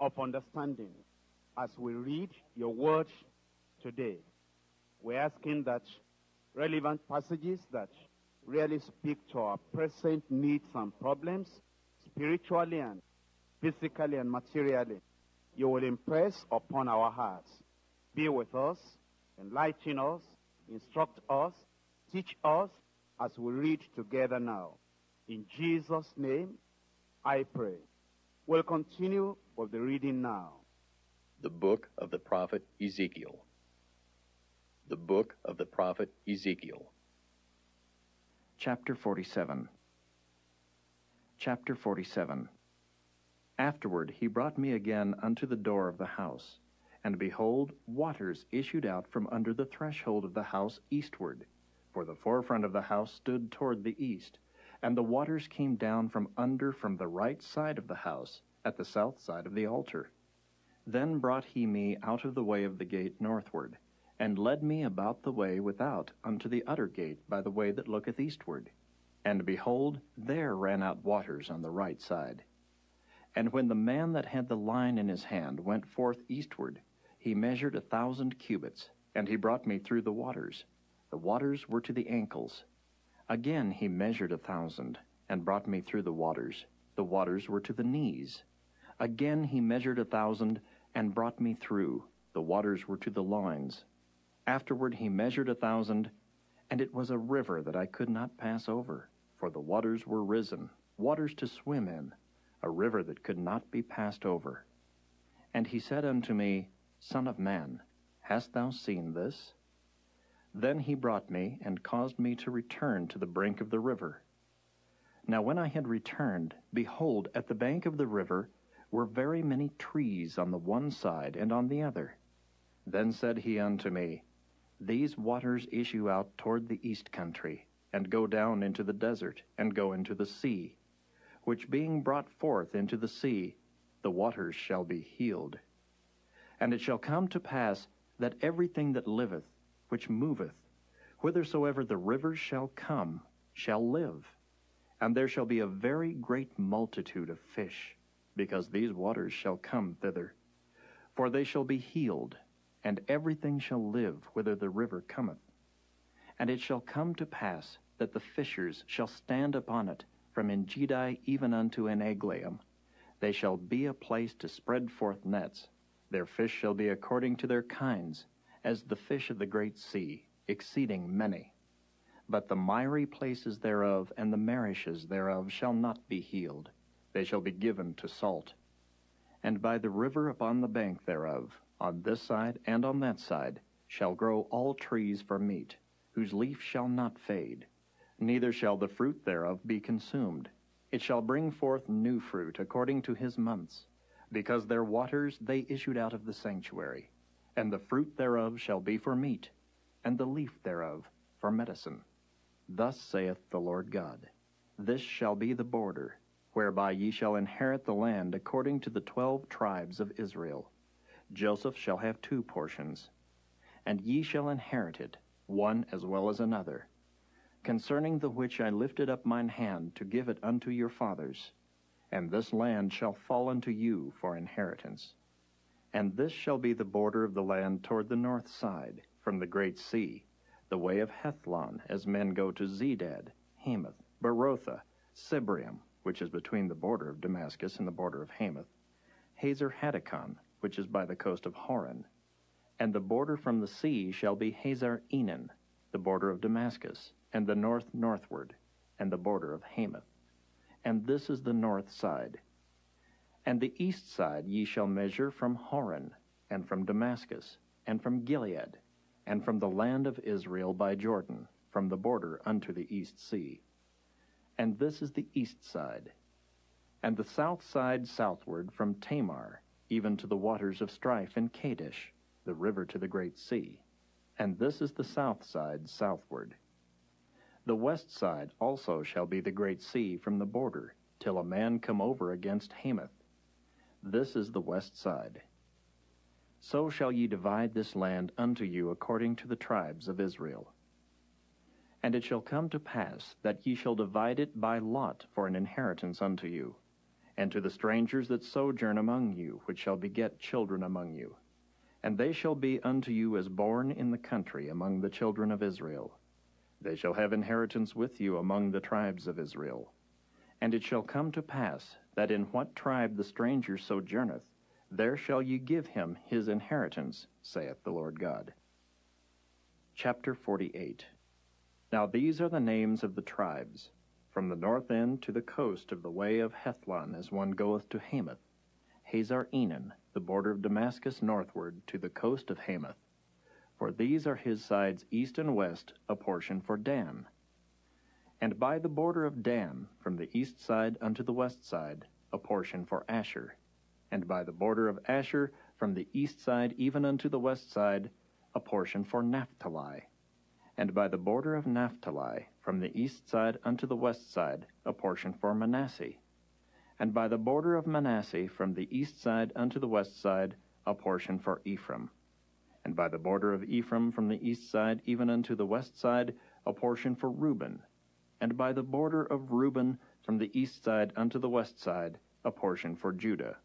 of understanding as we read your word today. We're asking that relevant passages that really speak to our present needs and problems, spiritually and physically and materially, you will impress upon our hearts. Be with us, enlighten us, instruct us, teach us as we read together now. In Jesus' name, I pray. We'll continue with the reading now. The book of the prophet Ezekiel. The book of the prophet Ezekiel. Chapter 47 Chapter 47 Afterward he brought me again unto the door of the house, and behold, waters issued out from under the threshold of the house eastward, for the forefront of the house stood toward the east, and the waters came down from under from the right side of the house, at the south side of the altar. Then brought he me out of the way of the gate northward, and led me about the way without unto the utter gate by the way that looketh eastward. And behold, there ran out waters on the right side. And when the man that had the line in his hand went forth eastward, he measured a thousand cubits, and he brought me through the waters. The waters were to the ankles. Again he measured a thousand, and brought me through the waters. The waters were to the knees. Again he measured a thousand, and brought me through. The waters were to the loins. Afterward he measured a thousand, and it was a river that I could not pass over, for the waters were risen, waters to swim in, a river that could not be passed over. And he said unto me, Son of man, hast thou seen this? Then he brought me, and caused me to return to the brink of the river. Now when I had returned, behold, at the bank of the river were very many trees on the one side and on the other. Then said he unto me, These waters issue out toward the east country, and go down into the desert, and go into the sea, which being brought forth into the sea, the waters shall be healed. And it shall come to pass that everything that liveth, which moveth, whithersoever the rivers shall come, shall live. And there shall be a very great multitude of fish, because these waters shall come thither. For they shall be healed, and everything shall live whither the river cometh. And it shall come to pass that the fishers shall stand upon it, from Engedi even unto Eneglaim. They shall be a place to spread forth nets. Their fish shall be according to their kinds, as the fish of the great sea, exceeding many. But the miry places thereof and the marishes thereof shall not be healed. They shall be given to salt. And by the river upon the bank thereof, on this side and on that side, shall grow all trees for meat, whose leaf shall not fade, neither shall the fruit thereof be consumed. It shall bring forth new fruit according to his months, because their waters they issued out of the sanctuary. And the fruit thereof shall be for meat, and the leaf thereof for medicine. Thus saith the Lord God This shall be the border, whereby ye shall inherit the land according to the twelve tribes of Israel. Joseph shall have two portions, and ye shall inherit it, one as well as another. Concerning the which I lifted up mine hand to give it unto your fathers, and this land shall fall unto you for inheritance. And this shall be the border of the land toward the north side, from the great sea, the way of Hethlon, as men go to Zedad, Hamath, Berothah, Sibraim, which is between the border of Damascus and the border of Hamath, Hazar Hatticon, which is by the coast of Hauran. And the border from the sea shall be Hazar Enan, the border of Damascus, and the north northward, and the border of Hamath. And this is the north side. And the east side ye shall measure from Hauran, and from Damascus, and from Gilead, and from the land of Israel by Jordan, from the border unto the east sea. And this is the east side. And the south side southward from Tamar, even to the waters of strife in Kadesh, the river to the great sea. And this is the south side southward. The west side also shall be the great sea from the border, till a man come over against Hamath. This is the west side. So shall ye divide this land unto you according to the tribes of Israel. And it shall come to pass that ye shall divide it by lot for an inheritance unto you. and to the strangers that sojourn among you, which shall beget children among you. And they shall be unto you as born in the country among the children of Israel. They shall have inheritance with you among the tribes of Israel. And it shall come to pass that in what tribe the stranger sojourneth, there shall ye give him his inheritance, saith the Lord God. Chapter 48 Now these are the names of the tribes, from the north end to the coast of the way of Hethlon, as one goeth to Hamath, Hazar Enan, the border of Damascus northward to the coast of Hamath. For these are his sides east and west, a portion for Dan. And by the border of Dan, from the east side unto the west side, a portion for Asher. And by the border of Asher, from the east side even unto the west side, a portion for Naphtali. And by the border of Naphtali, from the east side unto the west side, a portion for Manasseh. And by the border of Manasseh, from the east side unto the west side, a portion for Ephraim. And by the border of Ephraim, from the east side even unto the west side, a portion for Reuben. And by the border of Reuben, from the east side unto the west side, a portion for Judah.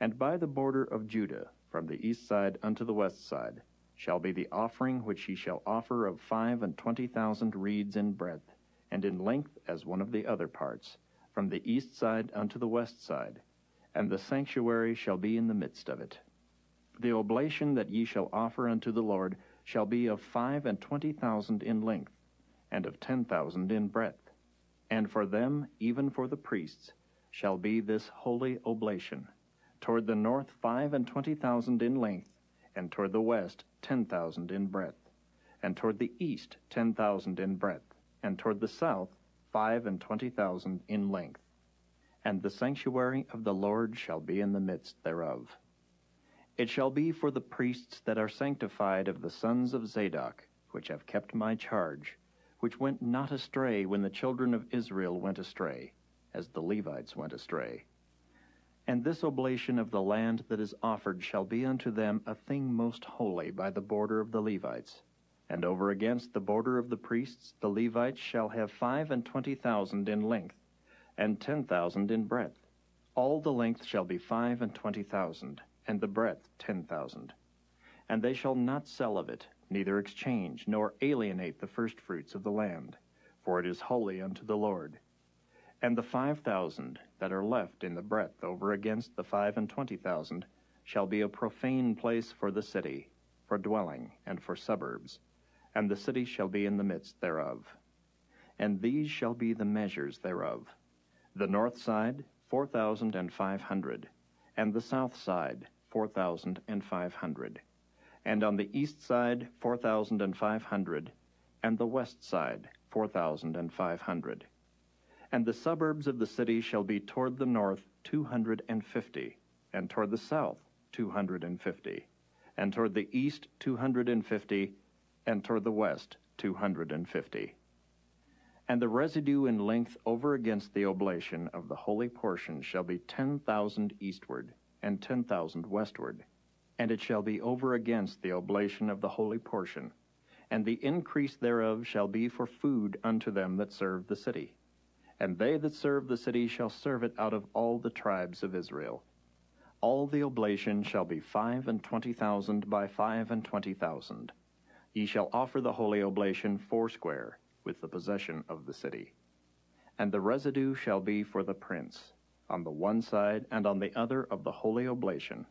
And by the border of Judah, from the east side unto the west side, shall be the offering which ye shall offer of five and twenty thousand reeds in breadth, and in length as one of the other parts, from the east side unto the west side, and the sanctuary shall be in the midst of it. The oblation that ye shall offer unto the Lord shall be of five and twenty thousand in length, and of ten thousand in breadth. And for them, even for the priests, shall be this holy oblation. Toward the north five and twenty thousand in length, and toward the west ten thousand in breadth, and toward the east ten thousand in breadth, and toward the south five and twenty thousand in length. And the sanctuary of the Lord shall be in the midst thereof. It shall be for the priests that are sanctified of the sons of Zadok, which have kept my charge, which went not astray when the children of Israel went astray, as the Levites went astray. And this oblation of the land that is offered shall be unto them a thing most holy by the border of the Levites. And over against the border of the priests the Levites shall have five and twenty thousand in length, and ten thousand in breadth. All the length shall be five and twenty thousand, and the breadth ten thousand. And they shall not sell of it, neither exchange, nor alienate the firstfruits of the land, for it is holy unto the Lord. And the five thousand that are left in the breadth over against the five and twenty thousand shall be a profane place for the city, for dwelling, and for suburbs, and the city shall be in the midst thereof. And these shall be the measures thereof. The north side, four thousand and five hundred, and the south side, four thousand and five hundred, and on the east side, four thousand and five hundred, and the west side, four thousand and five hundred and the suburbs of the city shall be toward the north two hundred and fifty, and toward the south two hundred and fifty, and toward the east two hundred and fifty, and toward the west two hundred and fifty. And the residue in length over against the oblation of the holy portion shall be ten thousand eastward, and ten thousand westward, and it shall be over against the oblation of the holy portion, and the increase thereof shall be for food unto them that serve the city and they that serve the city shall serve it out of all the tribes of Israel. All the oblation shall be five and twenty thousand by five and twenty thousand. Ye shall offer the holy oblation foursquare, with the possession of the city. And the residue shall be for the prince, on the one side and on the other of the holy oblation,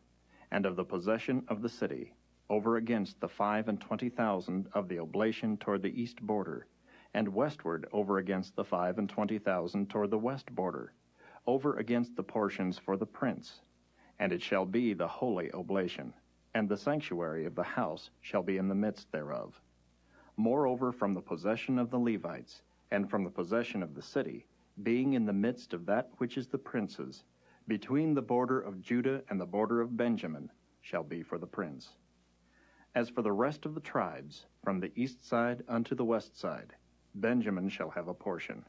and of the possession of the city, over against the five and twenty thousand of the oblation toward the east border, and westward over against the five and twenty thousand toward the west border, over against the portions for the prince. And it shall be the holy oblation, and the sanctuary of the house shall be in the midst thereof. Moreover, from the possession of the Levites, and from the possession of the city, being in the midst of that which is the prince's, between the border of Judah and the border of Benjamin, shall be for the prince. As for the rest of the tribes, from the east side unto the west side, Benjamin shall have a portion.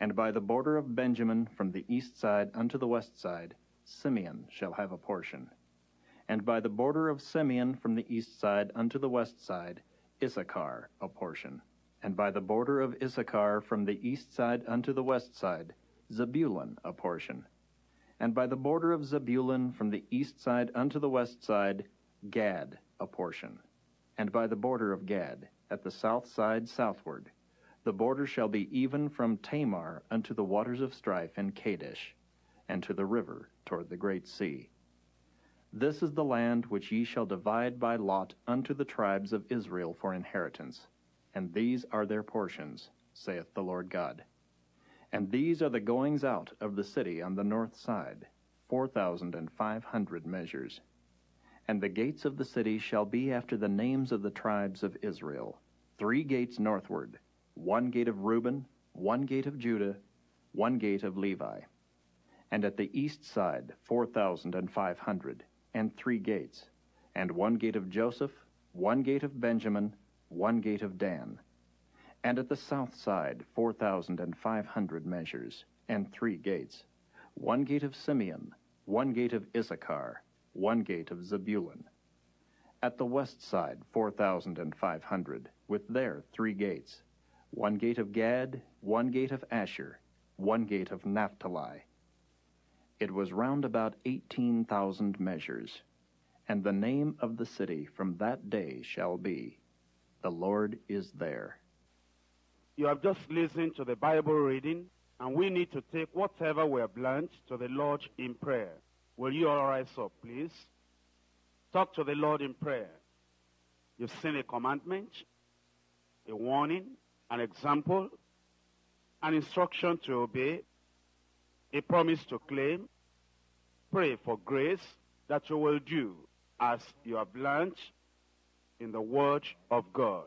And by the border of Benjamin from the east side unto the west side, Simeon shall have a portion. And by the border of Simeon from the east side unto the west side, Issachar a portion. And by the border of Issachar from the east side unto the west side, Zebulun a portion. And by the border of Zebulun from the east side unto the west side, Gad a portion. And by the border of Gad, at the south side southward, the border shall be even from Tamar unto the waters of strife in Kadesh, and to the river toward the great sea. This is the land which ye shall divide by lot unto the tribes of Israel for inheritance, and these are their portions, saith the Lord God. And these are the goings out of the city on the north side, four thousand and five hundred measures. And the gates of the city shall be after the names of the tribes of Israel, three gates northward, one gate of Reuben, one gate of Judah, one gate of Levi. And at the east side four thousand and five hundred, and three gates, and one gate of Joseph, one gate of Benjamin, one gate of Dan. And at the south side four thousand and five hundred measures, and three gates, one gate of Simeon, one gate of Issachar, one gate of Zebulun. At the west side four thousand and five hundred, with their three gates, one gate of Gad, one gate of Asher, one gate of Naphtali. It was round about eighteen thousand measures. And the name of the city from that day shall be, The Lord is there. You have just listened to the Bible reading, and we need to take whatever we have learned to the Lord in prayer. Will you all rise up, please? Talk to the Lord in prayer. You've seen a commandment, a warning, an example, an instruction to obey, a promise to claim. Pray for grace that you will do as you have learned in the Word of God.